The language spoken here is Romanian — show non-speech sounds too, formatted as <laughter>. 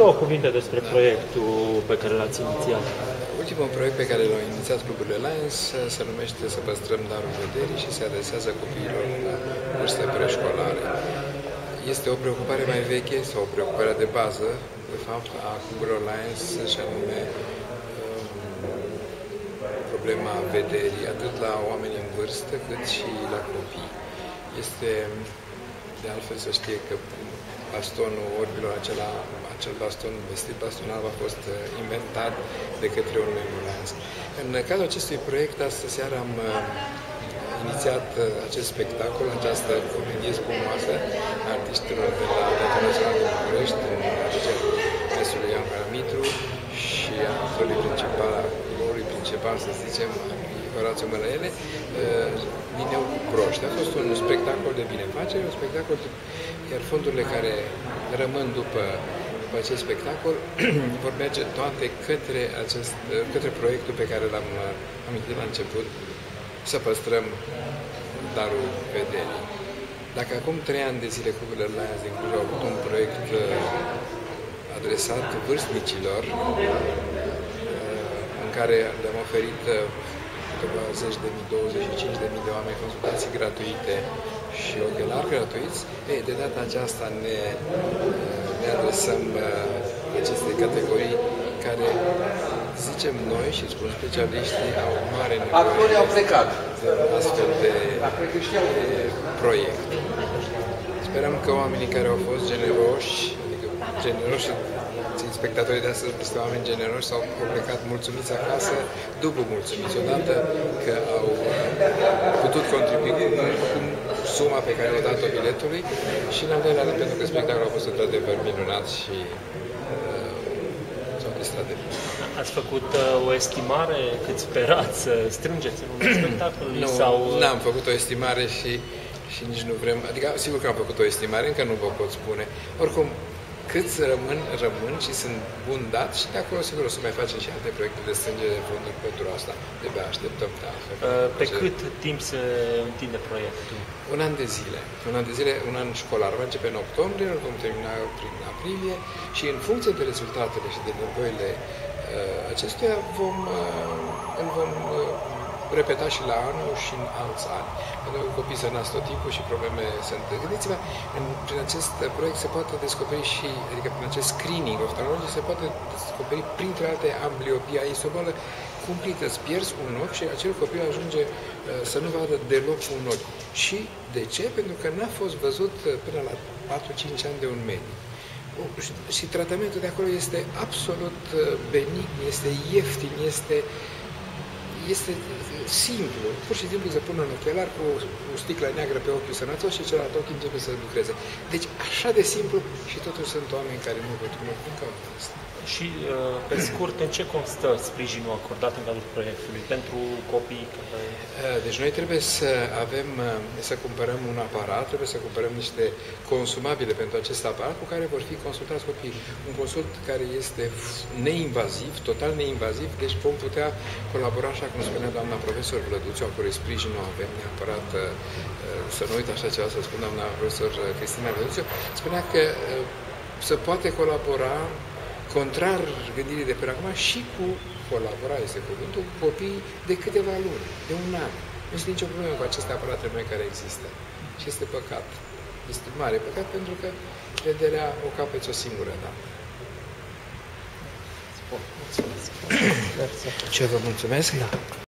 Două cuvinte despre proiectul pe care l-ați inițiat. Ultimul proiect pe care l-au inițiat Clubul Lions se numește Să păstrăm darul vederii și se adresează copiilor la vârste preșcolare. Este o preocupare mai veche sau o preocupare de bază, de fapt, a Clubului Lions și anume um, problema vederii, atât la oameni în vârstă, cât și la copii. Este, de altfel, să știe că bastonul orbilor, acela, acel baston vestit bastonal a fost uh, inventat de către un ambulans. În cadrul acestui proiect, astăzi seara am uh, inițiat uh, acest spectacol, această comedie spumoasă a artiștilor de la să zicem, Horațiu Mălăele, Dineu Broște. A fost un spectacol de binefacere, un spectacol de... iar fondurile care rămân după, după acest spectacol <clears throat> vor merge toate către, acest, către proiectul pe care l-am amintit la început, să păstrăm darul vederii. Dacă acum trei ani de zile cu Lions din Cluj au avut un proiect adresat vârstnicilor, în care le-am oferit câteva zeci de mii, 25 de mii de oameni consultații gratuite și ochelari gratuiți, e, de data aceasta ne, ne adresăm uh, aceste categorii care, zicem noi și spun specialiștii, au mare nevoie au plecat. de astfel de, de proiect. Sperăm că oamenii care au fost generoși, adică generoși spectatorii de astăzi este oameni generoși sau au plecat mulțumiți acasă, după mulțumiți, odată că au putut contribui cu suma pe care au dat-o biletului și în al doilea rând pentru că spectacolul a fost într-adevăr minunat și uh, s-au distrat de Ați făcut uh, o estimare cât sperați să strângeți în un <clears throat> spectacol? Nu, sau... Uh, n-am făcut o estimare și și nici nu vrem, adică sigur că am făcut o estimare, încă nu vă pot spune. Oricum, cât să rămân, rămân și sunt bun dat și de acolo sigur o să mai facem și alte proiecte de strângere de fonduri pentru asta. De pe așteptăm de altfel. Uh, pe ce... cât timp se întinde proiectul? Un an de zile. Un an de zile, un an școlar. Va începe în octombrie, îl vom termina prin aprilie și în funcție de rezultatele și de nevoile uh, acestuia vom, uh, îl vom uh, repeta și la anul și în alți ani. Pentru că copiii se nasc tot timpul și probleme sunt. Gândiți-vă, în, prin acest proiect se poate descoperi și, adică prin acest screening oftalmologic, se poate descoperi, printre alte, ambliopia. Este o boală cumplită. Îți pierzi un ochi și acel copil ajunge uh, să nu vadă deloc un ochi. Și de ce? Pentru că n-a fost văzut uh, până la 4-5 ani de un medic. Și tratamentul de acolo este absolut uh, benign, este ieftin, este este simplu. Pur și simplu se pune un ochelar cu o sticlă neagră pe ochiul sănătos și celălalt ochi începe să lucreze. Deci așa de simplu și totuși sunt oameni care nu văd un ochi din cauza asta. Și, uh, pe scurt, în ce constă sprijinul acordat în cadrul proiectului pentru copii care... Uh, deci noi trebuie să avem, uh, să cumpărăm un aparat, trebuie să cumpărăm niște consumabile pentru acest aparat cu care vor fi consultați copiii. Un consult care este neinvaziv, total neinvaziv, deci vom putea colabora, așa cum spunea doamna profesor Vlăduțiu, a cărui sprijin nu avem neapărat să nu uit așa ceva să spun doamna profesor Cristina Vlăduțiu, spunea că se poate colabora contrar gândirii de până acum și cu colaborare, este cuvântul, cu copii de câteva luni, de un an. Nu este nicio problemă cu aceste aparate noi care există. Și este păcat. Este mare păcat pentru că vederea o capeți o singură dată. Mulțumesc. Ce vă mulțumesc? Da.